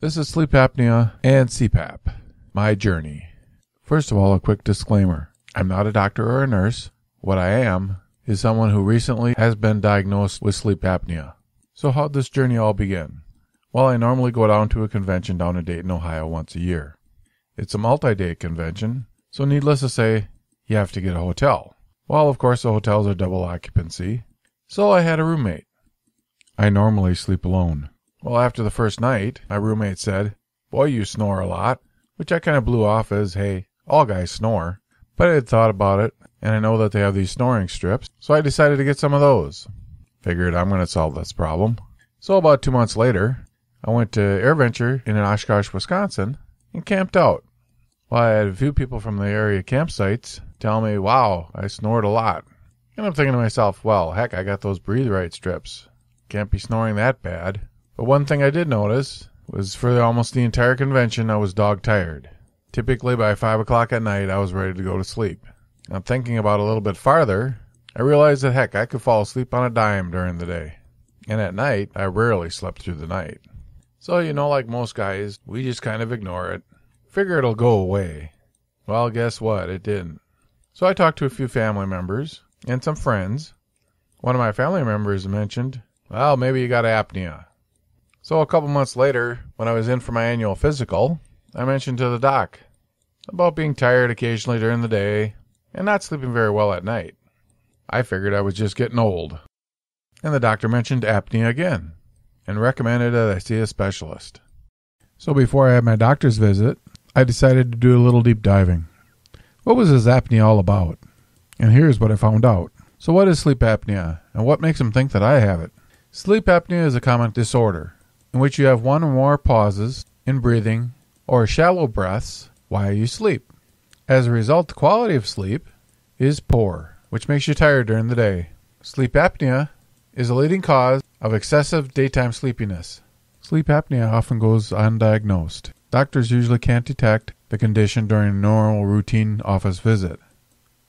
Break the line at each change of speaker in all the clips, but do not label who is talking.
This is sleep apnea and CPAP. My journey. First of all, a quick disclaimer. I'm not a doctor or a nurse. What I am is someone who recently has been diagnosed with sleep apnea. So how'd this journey all begin? Well, I normally go down to a convention down in Dayton, Ohio once a year. It's a multi-day convention, so needless to say, you have to get a hotel. Well, of course, the hotels are double occupancy, so I had a roommate. I normally sleep alone. Well, after the first night, my roommate said, Boy, you snore a lot, which I kind of blew off as, hey, all guys snore. But I had thought about it, and I know that they have these snoring strips, so I decided to get some of those. Figured I'm going to solve this problem. So about two months later, I went to AirVenture in Oshkosh, Wisconsin, and camped out. Well, I had a few people from the area campsites tell me, wow, I snored a lot. And I'm thinking to myself, well, heck, I got those breathe right strips. Can't be snoring that bad. But one thing I did notice was for almost the entire convention, I was dog tired. Typically by 5 o'clock at night, I was ready to go to sleep. Now, thinking about a little bit farther, I realized that heck, I could fall asleep on a dime during the day. And at night, I rarely slept through the night. So, you know, like most guys, we just kind of ignore it. Figure it'll go away. Well, guess what? It didn't. So I talked to a few family members and some friends. One of my family members mentioned, well, maybe you got apnea. So a couple months later, when I was in for my annual physical, I mentioned to the doc about being tired occasionally during the day and not sleeping very well at night. I figured I was just getting old. And the doctor mentioned apnea again and recommended that I see a specialist. So before I had my doctor's visit, I decided to do a little deep diving. What was his apnea all about? And here's what I found out. So, what is sleep apnea, and what makes him think that I have it? Sleep apnea is a common disorder in which you have one or more pauses in breathing or shallow breaths while you sleep. As a result, the quality of sleep is poor, which makes you tired during the day. Sleep apnea is a leading cause of excessive daytime sleepiness. Sleep apnea often goes undiagnosed. Doctors usually can't detect the condition during a normal routine office visit.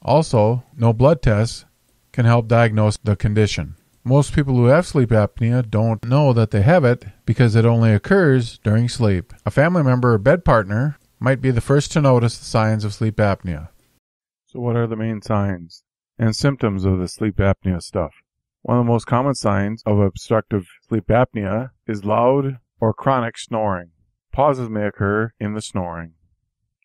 Also, no blood tests can help diagnose the condition. Most people who have sleep apnea don't know that they have it because it only occurs during sleep. A family member or bed partner might be the first to notice the signs of sleep apnea. So, what are the main signs and symptoms of the sleep apnea stuff? One of the most common signs of obstructive sleep apnea is loud or chronic snoring. Pauses may occur in the snoring.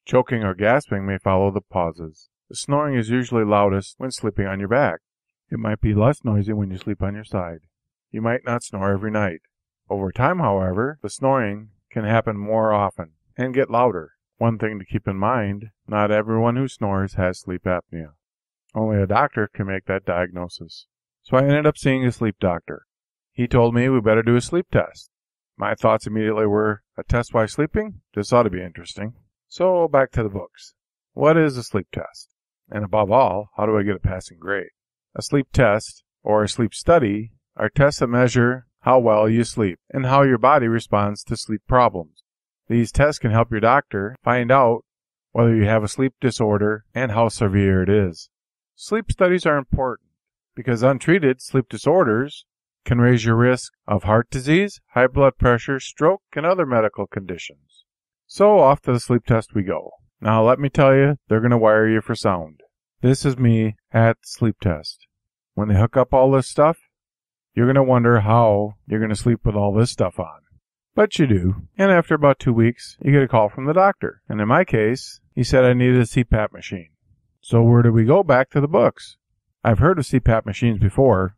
Choking or gasping may follow the pauses. The snoring is usually loudest when sleeping on your back. It might be less noisy when you sleep on your side. You might not snore every night. Over time, however, the snoring can happen more often and get louder. One thing to keep in mind not everyone who snores has sleep apnea. Only a doctor can make that diagnosis. So I ended up seeing a sleep doctor. He told me we better do a sleep test. My thoughts immediately were a test while sleeping? This ought to be interesting. So back to the books. What is a sleep test? And above all, how do I get a passing grade? A sleep test, or a sleep study, are tests that measure how well you sleep and how your body responds to sleep problems. These tests can help your doctor find out whether you have a sleep disorder and how severe it is. Sleep studies are important because untreated sleep disorders can raise your risk of heart disease, high blood pressure, stroke, and other medical conditions. So off to the sleep test we go. Now let me tell you, they're going to wire you for sound. This is me at sleep test. When they hook up all this stuff, you're going to wonder how you're going to sleep with all this stuff on. But you do. And after about two weeks, you get a call from the doctor. And in my case, he said I needed a CPAP machine. So where do we go? Back to the books. I've heard of CPAP machines before,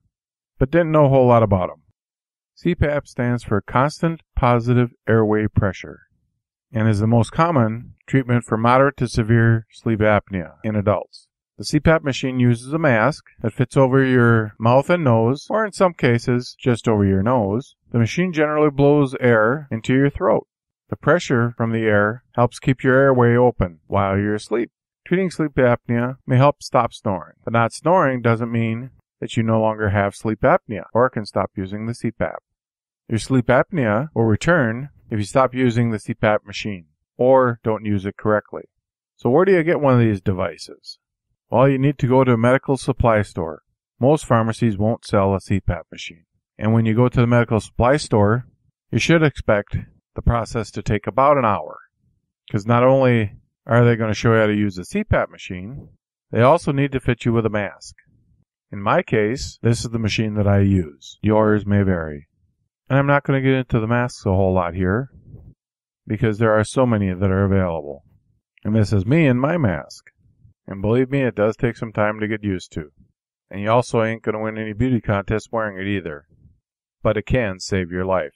but didn't know a whole lot about them. CPAP stands for Constant Positive Airway Pressure and is the most common treatment for moderate to severe sleep apnea in adults. The CPAP machine uses a mask that fits over your mouth and nose, or in some cases, just over your nose. The machine generally blows air into your throat. The pressure from the air helps keep your airway open while you're asleep. Treating sleep apnea may help stop snoring, but not snoring doesn't mean that you no longer have sleep apnea or can stop using the CPAP. Your sleep apnea will return if you stop using the CPAP machine or don't use it correctly. So where do you get one of these devices? Well, you need to go to a medical supply store. Most pharmacies won't sell a CPAP machine. And when you go to the medical supply store, you should expect the process to take about an hour. Because not only are they going to show you how to use a CPAP machine, they also need to fit you with a mask. In my case, this is the machine that I use. Yours may vary. And I'm not going to get into the masks a whole lot here because there are so many that are available. And this is me in my mask. And believe me, it does take some time to get used to. And you also ain't going to win any beauty contests wearing it either. But it can save your life.